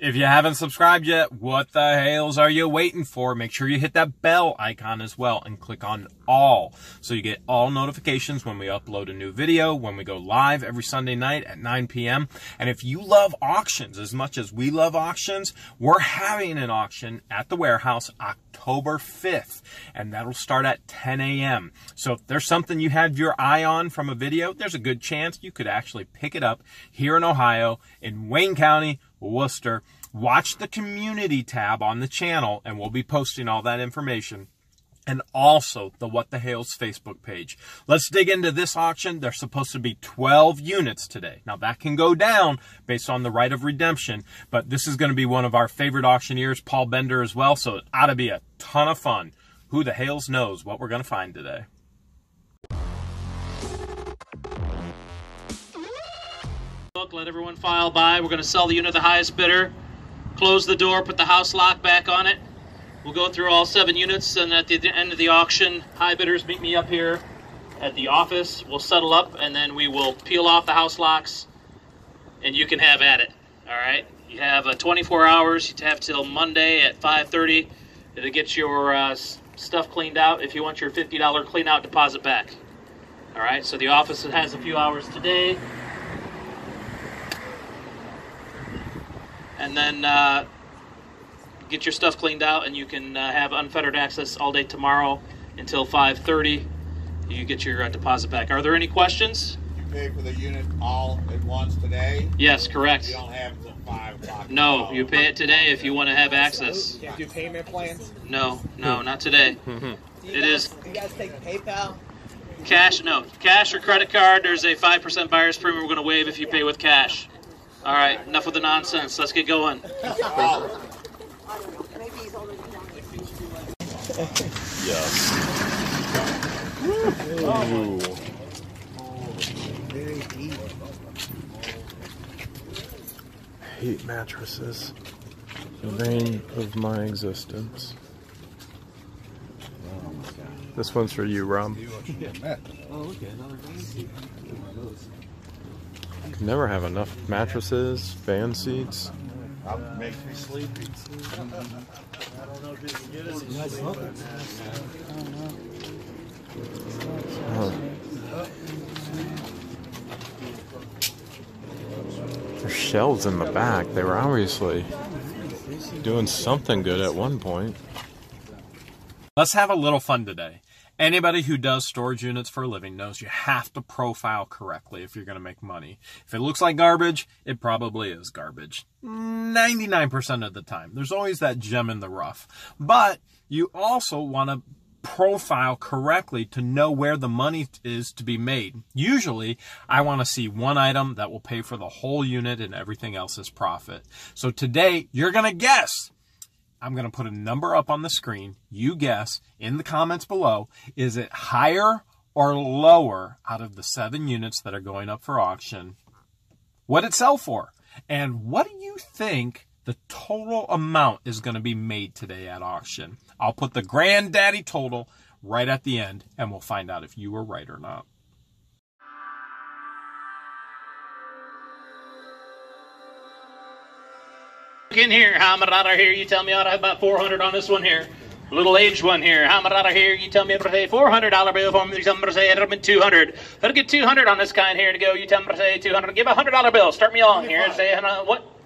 If you haven't subscribed yet, what the Hales are you waiting for? Make sure you hit that bell icon as well and click on all so you get all notifications when we upload a new video, when we go live every Sunday night at 9 p.m. And if you love auctions as much as we love auctions, we're having an auction at the warehouse October 5th, and that'll start at 10 a.m. So if there's something you have your eye on from a video, there's a good chance you could actually pick it up here in Ohio, in Wayne County, Wooster. Watch the community tab on the channel, and we'll be posting all that information and also the What the Hales Facebook page. Let's dig into this auction. There's supposed to be 12 units today. Now that can go down based on the right of redemption, but this is going to be one of our favorite auctioneers, Paul Bender as well, so it ought to be a ton of fun. Who the Hales knows what we're going to find today. Let everyone file by. We're going to sell the unit to the highest bidder. Close the door, put the house lock back on it. We'll go through all seven units, and at the end of the auction, high bidders meet me up here at the office. We'll settle up, and then we will peel off the house locks, and you can have at it. All right. You have uh, 24 hours. You have till Monday at 5:30 to get your uh, stuff cleaned out. If you want your $50 clean out deposit back. All right. So the office has a few hours today. And then uh, get your stuff cleaned out, and you can uh, have unfettered access all day tomorrow until 5:30. You get your uh, deposit back. Are there any questions? You pay for the unit all at once today? Yes, correct. You don't have until five o'clock. No, tomorrow. you pay it today if you want to have access. Do you do payment plans? No, no, not today. it is. you guys, you guys take PayPal? Cash, no, cash or credit card. There's a five percent buyer's premium we're going to waive if you pay with cash. All right, enough with the nonsense. Let's get going. Very deep. hate mattresses. The vein of my existence. This one's for you, Rob. Oh, Can never have enough mattresses, fan seats. Makes me sleepy. Oh. There's shelves in the back. They were obviously doing something good at one point. Let's have a little fun today. Anybody who does storage units for a living knows you have to profile correctly if you're going to make money. If it looks like garbage, it probably is garbage. 99% of the time. There's always that gem in the rough. But you also want to profile correctly to know where the money is to be made. Usually, I want to see one item that will pay for the whole unit and everything else is profit. So today, you're going to guess I'm going to put a number up on the screen. You guess in the comments below is it higher or lower out of the seven units that are going up for auction? What it sell for? And what do you think the total amount is going to be made today at auction? I'll put the granddaddy total right at the end and we'll find out if you were right or not. In here. Out here? You tell me I have about 400 on this one here. Little aged one here. Out here? You tell me to say 400 dollar bill for me. You tell me to say it'll be 200. Let's get 200 on this kind here to go. You tell me to say 200. Give a hundred dollar bill. Start me on here. And say what?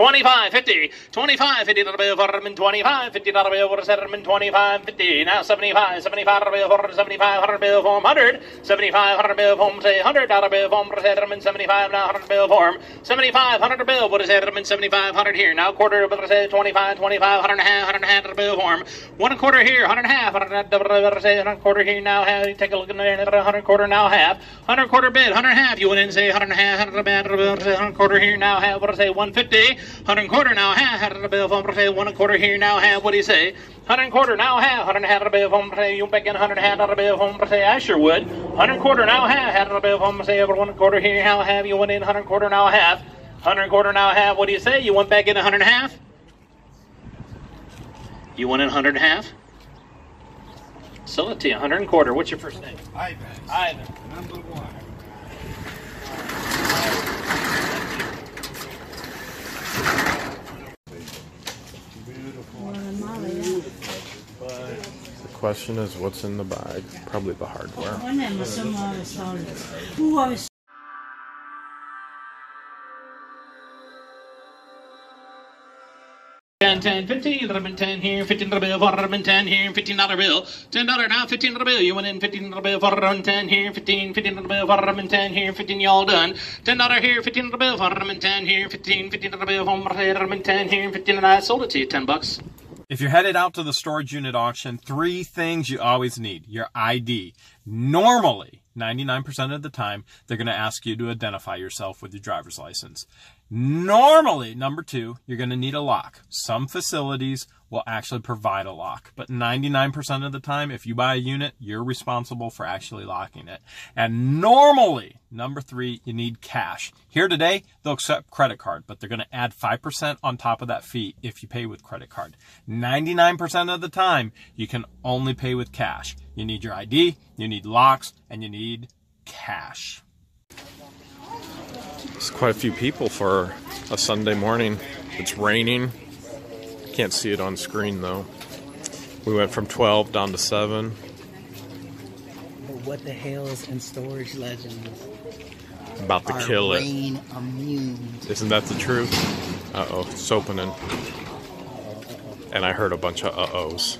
25, 50, 25, 50 dollar bill for them, 25, 50 dollar bill for them, 25, 50. Now 75, 75 dollar bill for 75, 100 bill for 100, 75, 100 bill for say 100 dollar bill for them, 75 now 100 bill for 75, 100 bill. Is that? 75, 100 here. Now quarter, but say 25, 25, 100 and a half, 100 and a half dollar bill for 'em. One quarter here, 100 and a half, 100 and a double, say 100 quarter here. Now have take a look in there, 100 quarter now half, 100 quarter bid, 100 and a half. You went in say 100 and a half, 100 and a half, 100 quarter here now have. What say? 150, 100 and quarter now half, 100 and a bill for say one and a quarter here now have. What do you say? 100 and quarter now half, 100 and a half dollar bill for say you back in 100 and a half bill for say I sure would. 100 and quarter now half, 100 dollar bill for say over one and a quarter here now have. You went in 100 and quarter now half, 100 and quarter now half. What do you say? You went back in 100 and a half. You went in 100 and a half. Sell it to you, 100 and quarter. What's your first name? Ivan, Ivan. number one. The question is, what's in the bag? Probably the hardware. Ponemos some story. 10, 10, 15, ribbon 10 here, 15 dollar bill, for ribbon 10 here, 15 dollar bill, 10 dollar now, 15 dollar bill, you went in 15 dollar bill, for ribbon 10 here, 15, 15 dollar bill, for ribbon 10 here, 15, you all done, 10 dollar here, 15 dollar bill, for ribbon 10 here, 15, 15 dollar bill, for ribbon 10 here, 15, and I sold it to you, 10 bucks. If you're headed out to the storage unit auction, three things you always need your ID. Normally, 99% of the time, they're going to ask you to identify yourself with your driver's license. Normally, number two, you're going to need a lock. Some facilities will actually provide a lock, but 99% of the time, if you buy a unit, you're responsible for actually locking it. And normally, number three, you need cash. Here today, they'll accept credit card, but they're going to add 5% on top of that fee if you pay with credit card. 99% of the time, you can only pay with cash. You need your ID, you need locks, and you need cash. There's quite a few people for a Sunday morning. It's raining. Can't see it on screen though. We went from 12 down to 7. But What the hell is in Storage Legends? About to Are kill it. rain immune. Isn't that the truth? Uh oh, it's opening. And I heard a bunch of uh ohs.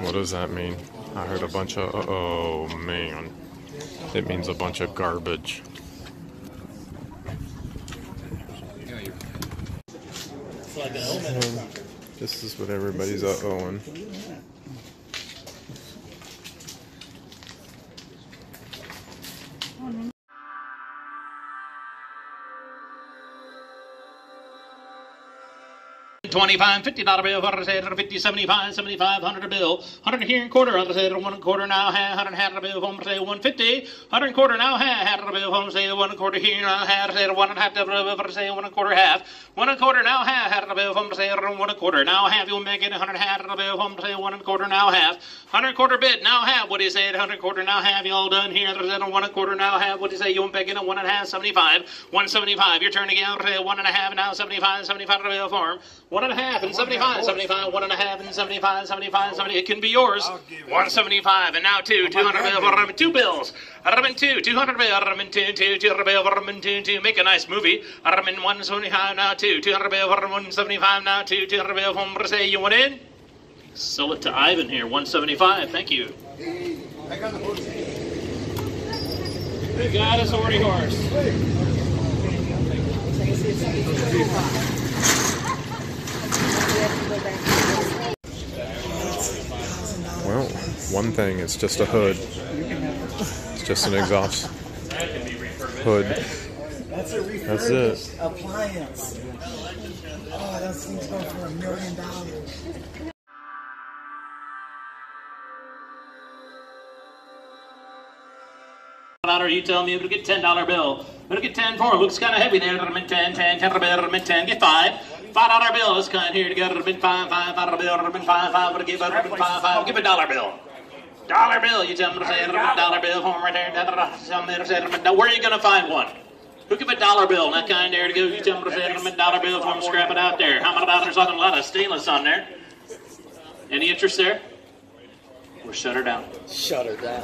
What does that mean? I heard a bunch of uh oh, man. It means a bunch of garbage. This is what everybody's owing. 25, 50 dollar bill, 150, 75, 75, 100 bill, 100 here and quarter, other say one quarter now, half, 100 half bill, Home say 150, 100 and quarter now, half, half bill, Home say one quarter here, now half, say one and half bill, one say one and quarter half, one and quarter now, half, half bill, Home say one and quarter now, half, you'll make it 100 half bill, Home say one and quarter now, half, 100 quarter bid now, half, what do you say, 100 quarter now, half, you all done here, other say one and quarter now, half, what do you say, you'll make it a one and half, 75, 175, your turn again, one and a half now, 75, 75 bill, farm, one and a half and 75, 75, one and a half and 75, 75, 70. It can be yours. 175 and now two, 200 bill, two bills. Ramen two, 200 bill, Ramen two, two, 200 bill, Ramen two, two. Make a nice movie. Ramen 175 now two, 200 bill, Ramen 175 now two, 200 bill. Home say you want in? Sell it to Ivan here, 175. Thank you. We got his horny horse. Well, one thing, it's just a hood. It's just an exhaust hood. That's a refurbished That's it. refurbished appliance. Oh, that thing's going for a million dollars. dollar, you tell me it'll get ten dollar bill. It'll get ten for him. Looks kind of heavy there. It'll 10, 10, 10 dollar bill, it'll. Get five. Five dollar bill. This kind here together. It'll five, five, five dollar bill. It'll five, five. It'll give it'll five, five. Give a dollar bill. Dollar bill. You tell me to say it'll dollar bill home right there. Da, da, da. Tell to say it'll Now, where are you gonna find one? Who give a dollar bill? That kind there to go. You tell me to say it'll dollar bill for him. Scrap it out there. How many dollars on a lot of stainless on there? Any interest there? We'll shut her down. Shut her down.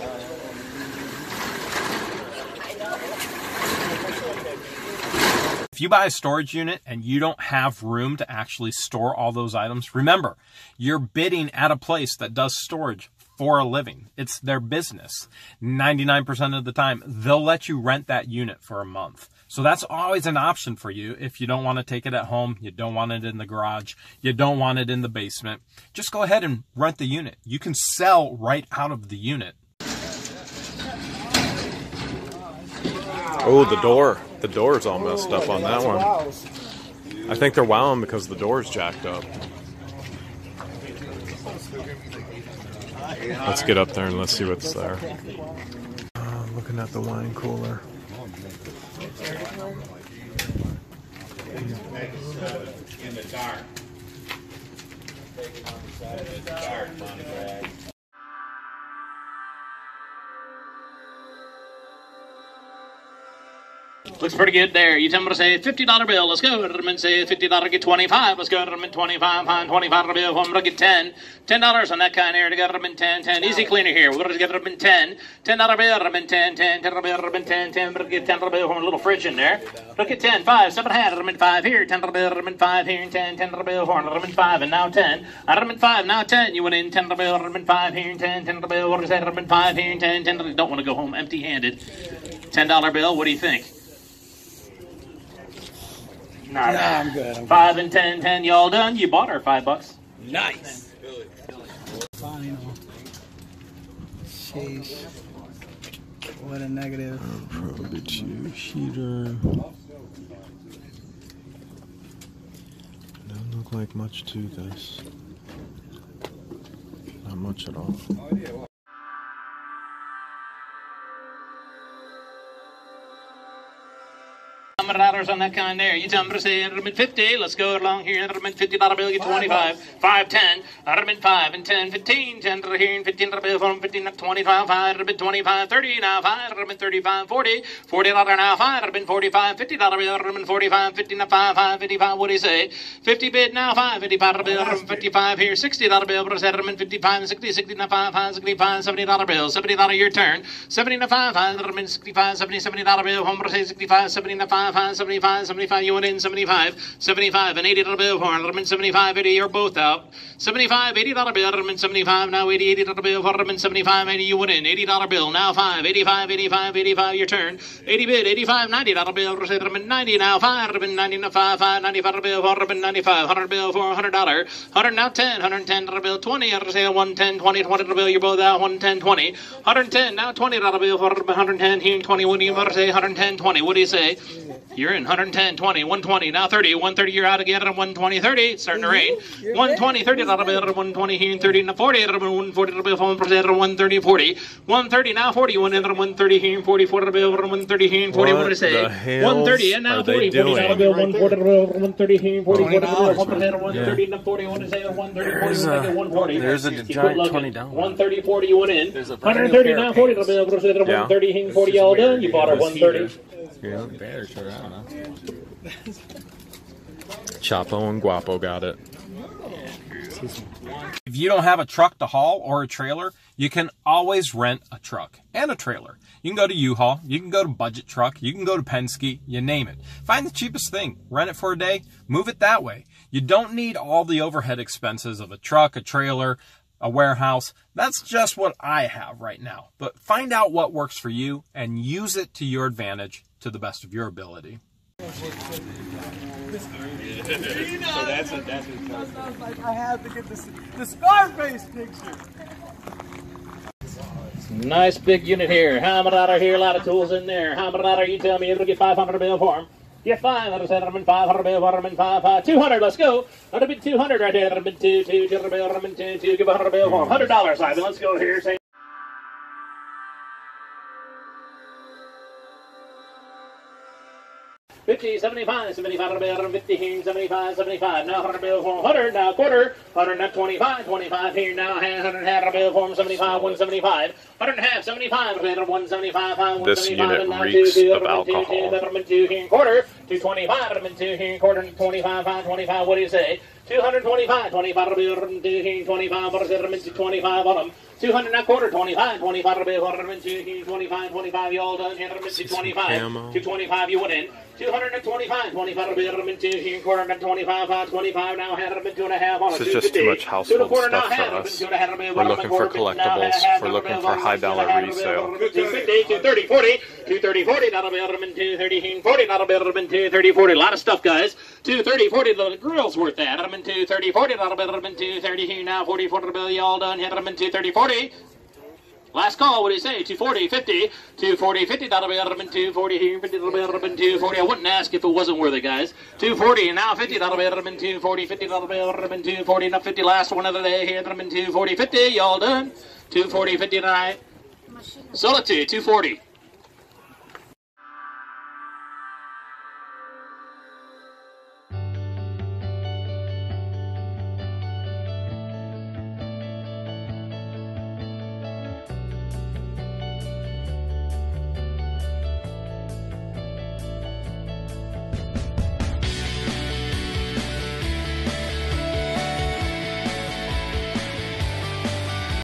If you buy a storage unit and you don't have room to actually store all those items, remember, you're bidding at a place that does storage for a living. It's their business. 99% of the time, they'll let you rent that unit for a month. So that's always an option for you if you don't want to take it at home, you don't want it in the garage, you don't want it in the basement. Just go ahead and rent the unit. You can sell right out of the unit. Oh, the door. The door's all messed up on that one. I think they're wowing because the door's jacked up. Let's get up there and let's see what's there. Uh, looking at the wine cooler. In the dark. Looks pretty good there. You tell me to say fifty dollar bill. Let's go. Letterman say fifty dollar get twenty five. Let's go. Five on twenty five dollar bill. I'm gonna get ten. Ten dollars on that kind here. To get Letterman ten ten. Easy cleaner here. We're gonna get Letterman ten. Ten dollar bill. Letterman ten ten. Ten dollar bill. Letterman ten ten. We're gonna get ten dollar bill from a little fridge in there. Look at ten five. Seven hand. Letterman five here. Ten dollar bill. Letterman five here. And ten. Ten dollar bill for Letterman five and now ten. Letterman five now ten. You went in ten dollar bill. Letterman five here and ten. Ten dollar bill. What is that? Letterman five here and ten. Ten. Don't want to go home empty handed. Ten dollar bill. What do you think? Not Nah. I'm good. I'm Five and ten, ten, y'all done? You bought our five bucks. Nice. Final. Sheesh. What a negative. Oh, Probably two heater. Doesn't look like much to this. Not much at all. Oh, Hundred dollars on that kind there. You tell me to say Enderman fifty. Let's go along here. Enderman fifty dollar bill. Get twenty five. Five ten. Enderman five and ten. Fifteen. Ten dollar here and fifteen dollar bill from fifteen twenty five. Five. Enderman twenty five. Thirty now. Five. Enderman thirty five. Forty. Forty dollar now. Five. Enderman forty five. Fifty dollar bill. Enderman forty five. Fifty now. Five. Five. Fifty five. What do you say? Fifty bid now. Five. Fifty five dollar bill. Enderman fifty five here. Sixty dollar bill. What is that? Enderman fifty five and sixty. Sixty now. Five. Five. Sixty five. Seventy dollar bill. Seventy dollar your turn. Seventy now. Five. Five. Enderman sixty five. Seventy. Seventy dollar bill. Home say sixty five. Seventy now. Five. Five. Seventy five. 75, you went in 75, 75, and 80 dollar bill for Letterman 75, 80, you're both out. 75, 80 dollar bill, Letterman 75, now 80, 80 dollar bill for Letterman 75, 80, you went in, 80 dollar bill, now 5, 85, 85, 85, your turn. 80 bid, 85, 90 dollar bill, Letterman 90, now 5, Letterman 90, now 5, 5, 95 dollar bill for Letterman 95, 100 bill for 100 dollar, 100 now 10, 110 dollar bill, 20, I say 110, 20, 20 dollar bill, you're both out, 110, 20, 110, now 20 dollar bill for 110, here 20, what do you say, 110, 20, what do you say? You're in 110, 20, 120, now 30, 130, you're out again at 120, 30, starting to rain. 120, 30, that'll be at 120 here, and 30, now 40, at 140, that'll be 1% at 130, 40. 130, now 40, one at 130 here, and 40, 40, that'll be at 130 here, and 40, what What did I say? 130, and now 40, 40, that'll be doing? 140, 130 here, and 40, 40, that'll be 130, man. 130, now 40, what did I say? 130, 40, There's we'll a- make it 140. there's a You quit giant looking. $20 130, 40, you went in. There's a brand new 130, pair now of 40, pants. that'll be at Yeah. 130 here, and 40, all done. You bought our 130. Yeah. Better, sure, I don't know. Chapo and Guapo got it. If you don't have a truck to haul or a trailer, you can always rent a truck and a trailer. You can go to U-Haul, you can go to Budget Truck, you can go to Penske, you name it. Find the cheapest thing, rent it for a day, move it that way. You don't need all the overhead expenses of a truck, a trailer, a warehouse. That's just what I have right now. But find out what works for you and use it to your advantage to the best of your ability. Like I had to get this the Scarface picture. Nice big unit here. How much out here? A lot of tools in there. How much out you tell me able to get 500 bill for him? Get five. That'll say that'll 500 bill, 100 five, five, 200. Let's go. That'll be 200 right there. That'll be two, two, 200 bill, 100 two, two. Give 100 bill for him. $100, Simon. Let's go here. Say. Fifty, seventy-five, seventy-five, hundred bill, fifty here, seventy-five, seventy-five. Now hundred bill for hundred, now quarter, hundred, now twenty-five, twenty-five here, now half, hundred, half a bill for seventy-five, one seventy-five, hundred and a half, seventy-five, one seventy-five, one This seventy-five, unit and now reeks two, two, of hundred and two, two, alcohol. hundred and two here and quarter, two twenty-five, hundred and two here and quarter, twenty-five, five, twenty-five. What do you say? Two hundred twenty-five, twenty-five, hundred and two here, twenty-five, hundred and two, twenty-five on them. Two hundred and a quarter, twenty-five, twenty-five, hundred and two here, twenty-five, twenty-five. You all done? Hundred and two, twenty-five. camo. Two twenty-five. You went in. 225, 25 will be a bit two quarter and 25, uh, 25 now, had a bit two and a half on This it. is just too much household stuff for us. We're looking for collectibles. We're looking for high dollar resale. 250, 230, 40, 230, 40, that'll a bit 230, 40, that'll a bit 230, 40. A lot of stuff, guys. 230, 40, the grill's worth that. Be 230, 40, that'll be a bit 230 here now, 40, 40, bill, you all done. Hit them in 230, 40. Last call, what do you say? 240, 50, 240, 50, that'll be Letterman 240 here, 50, that'll be Letterman 240. I wouldn't ask if it wasn't worth it, guys. 240, and now 50, that'll be Letterman 240, 50, that'll be Letterman 240, now 50, last one of the day here, Letterman 240, 50, y'all done? 240, 50 tonight. Sold it 240.